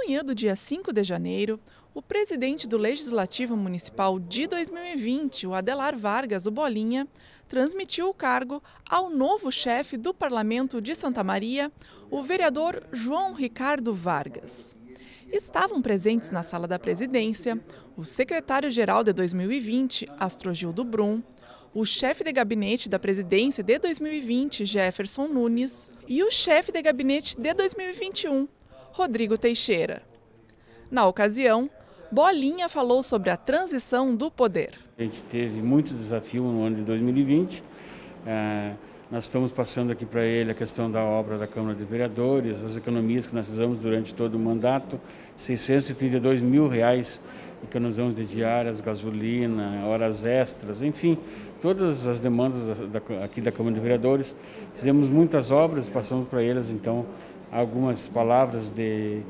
manhã do dia 5 de janeiro, o presidente do Legislativo Municipal de 2020, o Adelar Vargas, o Bolinha, transmitiu o cargo ao novo chefe do Parlamento de Santa Maria, o vereador João Ricardo Vargas. Estavam presentes na sala da presidência o secretário-geral de 2020, Astrogildo Brum, o chefe de gabinete da presidência de 2020, Jefferson Nunes, e o chefe de gabinete de 2021, Rodrigo Teixeira. Na ocasião, Bolinha falou sobre a transição do poder. A gente teve muitos desafios no ano de 2020. É, nós estamos passando aqui para ele a questão da obra da Câmara de Vereadores, as economias que nós fizemos durante todo o mandato, 632 mil reais economizamos de diárias, gasolina, horas extras, enfim, todas as demandas da, aqui da Câmara de Vereadores. Fizemos muitas obras, passamos para eles, então, algumas palavras de,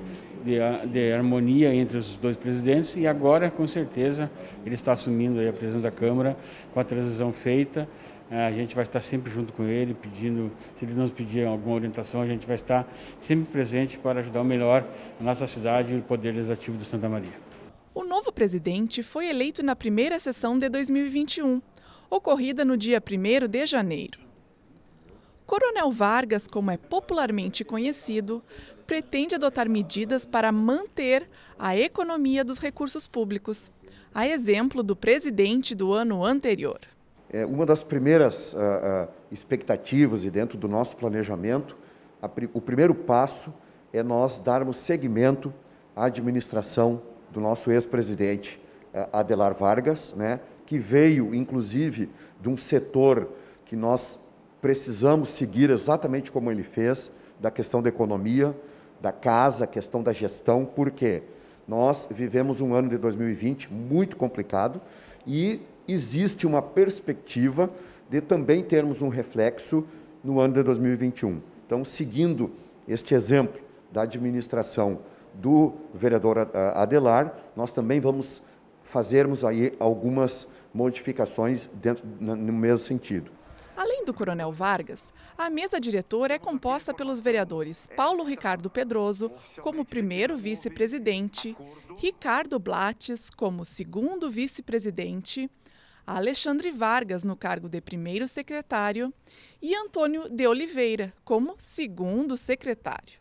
de, de, harmonia entre os dois presidentes e agora, com certeza, ele está assumindo a presidência da Câmara com a transição feita. A gente vai estar sempre junto com ele, pedindo, se ele nos pedir alguma orientação, a gente vai estar sempre presente para ajudar o melhor a nossa cidade e o Poder Legislativo de Santa Maria. O novo presidente foi eleito na primeira sessão de 2021, ocorrida no dia 1 de janeiro. Coronel Vargas, como é popularmente conhecido, pretende adotar medidas para manter a economia dos recursos públicos, a exemplo do presidente do ano anterior. É uma das primeiras uh, expectativas e dentro do nosso planejamento, a, o primeiro passo é nós darmos seguimento à administração do nosso ex-presidente uh, Adelar Vargas, né, que veio, inclusive, de um setor que nós precisamos seguir exatamente como ele fez, da questão da economia, da casa, questão da gestão, porque nós vivemos um ano de 2020 muito complicado e existe uma perspectiva de também termos um reflexo no ano de 2021. Então, seguindo este exemplo da administração do vereador Adelar, nós também vamos fazermos aí algumas modificações dentro no mesmo sentido. Além do Coronel Vargas, a mesa diretora é composta pelos vereadores Paulo Ricardo Pedroso como primeiro vice-presidente, Ricardo Blates como segundo vice-presidente, Alexandre Vargas no cargo de primeiro secretário e Antônio de Oliveira como segundo secretário.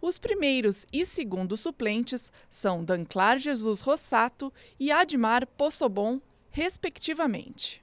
Os primeiros e segundos suplentes são Danclar Jesus Rossato e Admar Possobon, respectivamente.